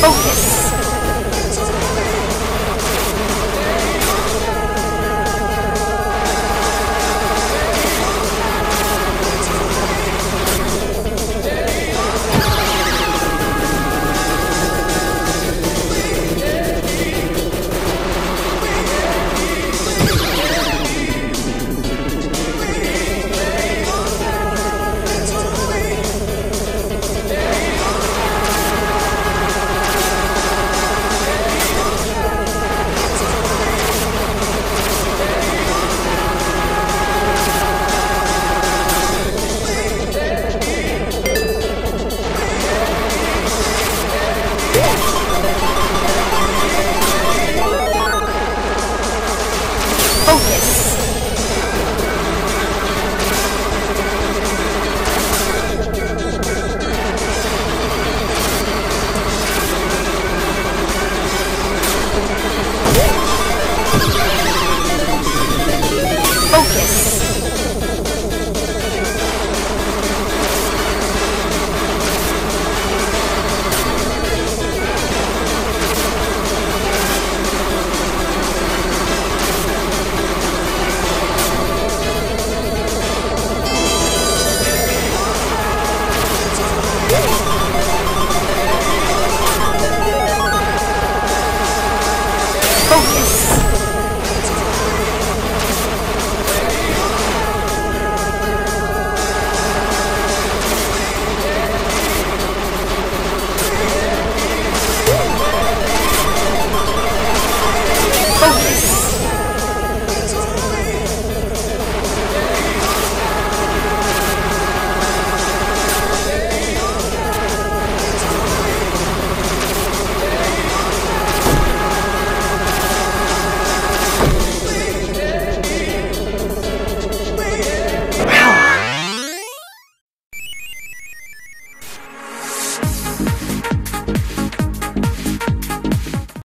Focus!